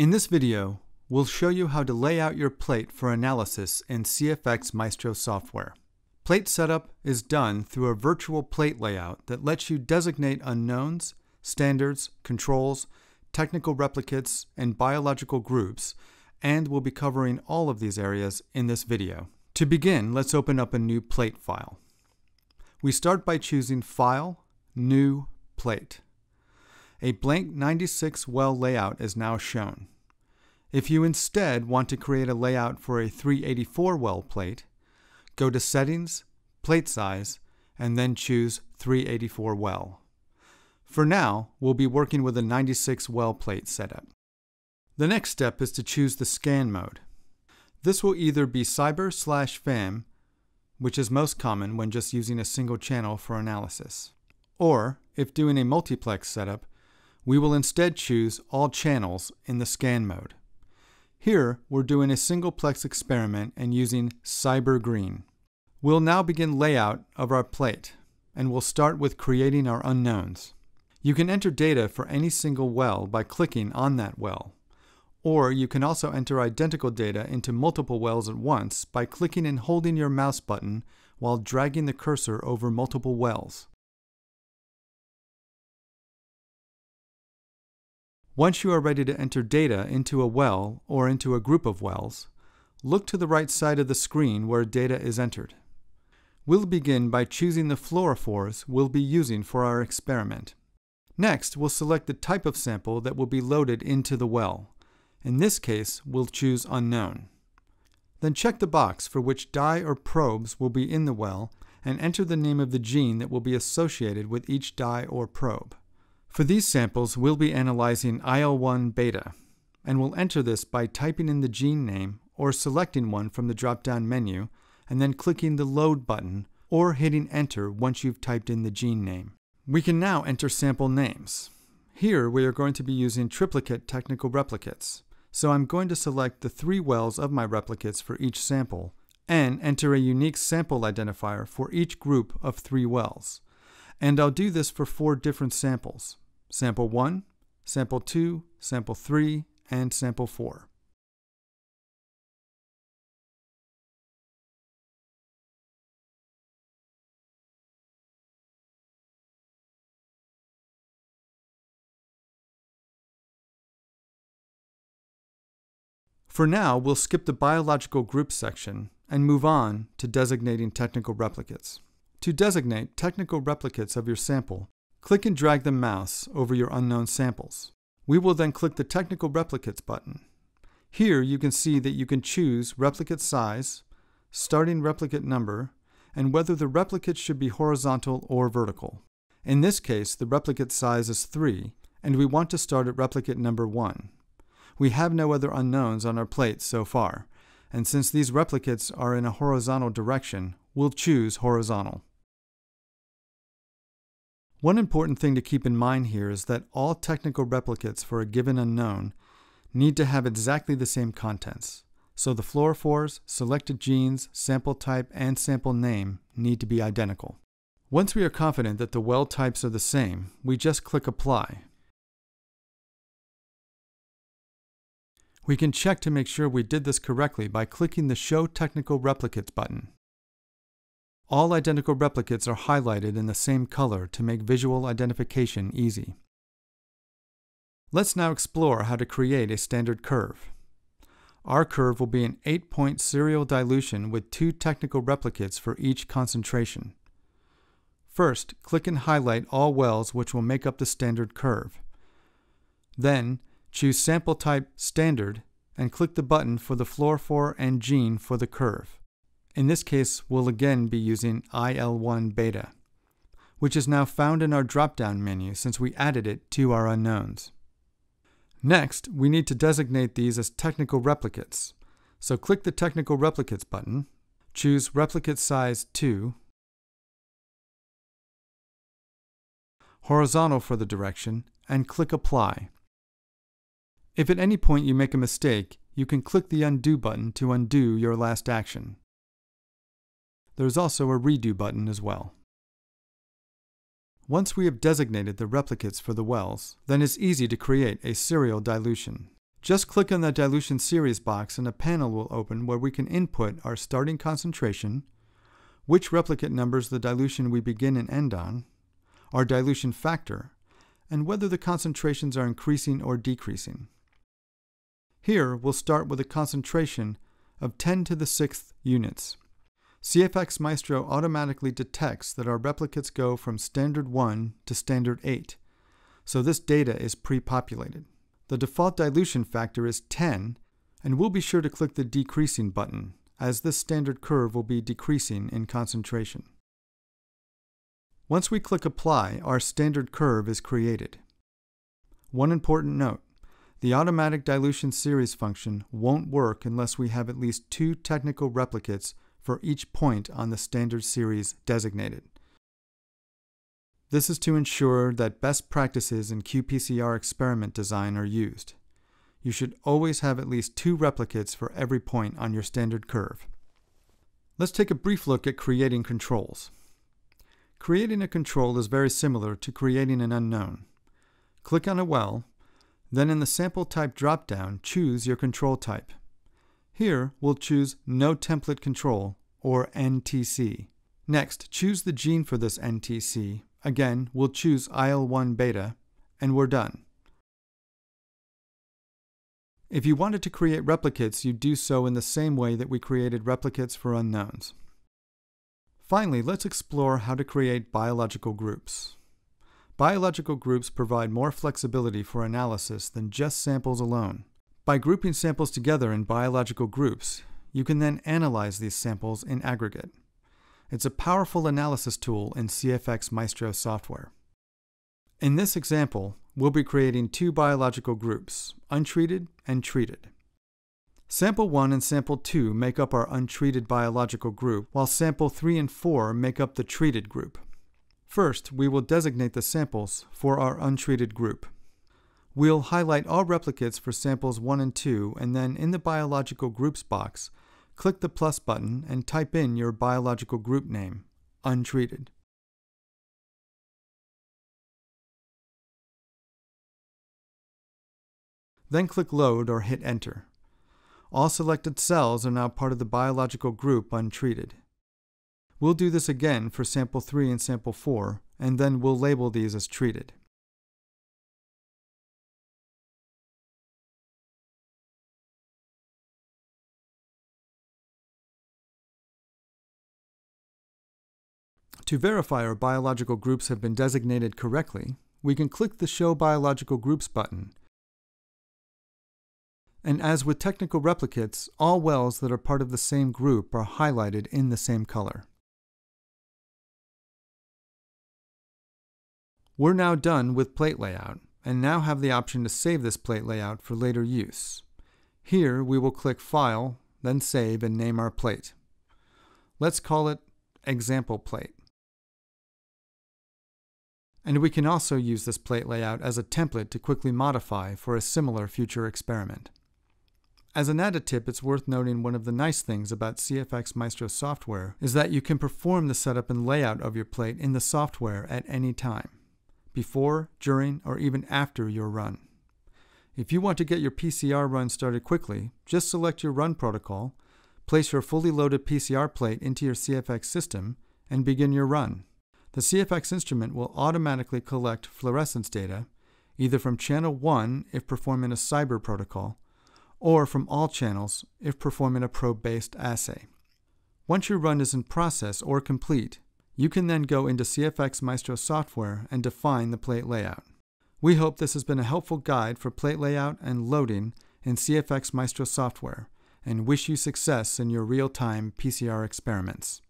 In this video, we'll show you how to lay out your plate for analysis in CFX Maestro software. Plate setup is done through a virtual plate layout that lets you designate unknowns, standards, controls, technical replicates, and biological groups, and we'll be covering all of these areas in this video. To begin, let's open up a new plate file. We start by choosing File, New, Plate. A blank 96 well layout is now shown. If you instead want to create a layout for a 384 well plate, go to Settings, Plate Size, and then choose 384 well. For now, we'll be working with a 96 well plate setup. The next step is to choose the scan mode. This will either be SYBR slash FAM, which is most common when just using a single channel for analysis. Or, if doing a multiplex setup, we will instead choose all channels in the scan mode. Here, we're doing a singleplex experiment and using SYBR Green. We'll now begin layout of our plate, and we'll start with creating our unknowns. You can enter data for any single well by clicking on that well. Or you can also enter identical data into multiple wells at once by clicking and holding your mouse button while dragging the cursor over multiple wells. Once you are ready to enter data into a well or into a group of wells, look to the right side of the screen where data is entered. We'll begin by choosing the fluorophores we'll be using for our experiment. Next, we'll select the type of sample that will be loaded into the well. In this case, we'll choose Unknown. Then check the box for which dye or probes will be in the well and enter the name of the gene that will be associated with each dye or probe. For these samples, we'll be analyzing IL-1 beta, and we'll enter this by typing in the gene name or selecting one from the drop-down menu and then clicking the Load button or hitting Enter once you've typed in the gene name. We can now enter sample names. Here we are going to be using triplicate technical replicates, so I'm going to select the three wells of my replicates for each sample and enter a unique sample identifier for each group of three wells. And I'll do this for four different samples sample 1, sample 2, sample 3, and sample 4. For now, we'll skip the biological group section and move on to designating technical replicates. To designate technical replicates of your sample, click and drag the mouse over your unknown samples. We will then click the Technical Replicates button. Here you can see that you can choose replicate size, starting replicate number, and whether the replicate should be horizontal or vertical. In this case, the replicate size is 3, and we want to start at replicate number 1. We have no other unknowns on our plate so far, and since these replicates are in a horizontal direction, we'll choose horizontal. One important thing to keep in mind here is that all technical replicates for a given unknown need to have exactly the same contents. So the fluorophores, selected genes, sample type, and sample name need to be identical. Once we are confident that the well types are the same, we just click Apply. We can check to make sure we did this correctly by clicking the Show Technical Replicates button. All identical replicates are highlighted in the same color to make visual identification easy. Let's now explore how to create a standard curve. Our curve will be an 8-point serial dilution with two technical replicates for each concentration. First, click and highlight all wells which will make up the standard curve. Then, choose Sample Type Standard and click the button for the fluorophore and gene for the curve. In this case, we'll again be using IL-1 beta, which is now found in our drop-down menu since we added it to our unknowns. Next, we need to designate these as technical replicates. So click the Technical Replicates button, choose Replicate Size 2, horizontal for the direction, and click Apply. If at any point you make a mistake, you can click the Undo button to undo your last action. There's also a redo button as well. Once we have designated the replicates for the wells, then it's easy to create a serial dilution. Just click on the dilution series box and a panel will open where we can input our starting concentration, which replicate numbers the dilution we begin and end on, our dilution factor, and whether the concentrations are increasing or decreasing. Here, we'll start with a concentration of 10 to the 6th units. CFX Maestro automatically detects that our replicates go from standard 1 to standard 8, so this data is pre-populated. The default dilution factor is 10, and we'll be sure to click the decreasing button, as this standard curve will be decreasing in concentration. Once we click apply, our standard curve is created. One important note, the automatic dilution series function won't work unless we have at least two technical replicates for each point on the standard series designated. This is to ensure that best practices in qPCR experiment design are used. You should always have at least two replicates for every point on your standard curve. Let's take a brief look at creating controls. Creating a control is very similar to creating an unknown. Click on a well then in the sample type dropdown, choose your control type. Here, we'll choose No Template Control, or NTC. Next, choose the gene for this NTC. Again, we'll choose IL-1 beta, and we're done. If you wanted to create replicates, you'd do so in the same way that we created replicates for unknowns. Finally, let's explore how to create biological groups. Biological groups provide more flexibility for analysis than just samples alone. By grouping samples together in biological groups, you can then analyze these samples in aggregate. It's a powerful analysis tool in CFX Maestro software. In this example, we'll be creating two biological groups, untreated and treated. Sample 1 and Sample 2 make up our untreated biological group, while Sample 3 and 4 make up the treated group. First, we will designate the samples for our untreated group. We'll highlight all replicates for samples 1 and 2 and then in the biological groups box, click the plus button and type in your biological group name, untreated. Then click load or hit enter. All selected cells are now part of the biological group untreated. We'll do this again for sample 3 and sample 4, and then we'll label these as treated. To verify our biological groups have been designated correctly, we can click the Show Biological Groups button. And as with technical replicates, all wells that are part of the same group are highlighted in the same color. We're now done with plate layout and now have the option to save this plate layout for later use. Here we will click File, then Save and name our plate. Let's call it Example Plate. And we can also use this plate layout as a template to quickly modify for a similar future experiment. As an added tip, it's worth noting one of the nice things about CFX Maestro software is that you can perform the setup and layout of your plate in the software at any time before, during, or even after your run. If you want to get your PCR run started quickly, just select your run protocol, place your fully loaded PCR plate into your CFX system, and begin your run. The CFX instrument will automatically collect fluorescence data, either from channel 1 if performing a SYBR protocol, or from all channels if performing a probe-based assay. Once your run is in process or complete, you can then go into CFX Maestro software and define the plate layout. We hope this has been a helpful guide for plate layout and loading in CFX Maestro software and wish you success in your real-time PCR experiments.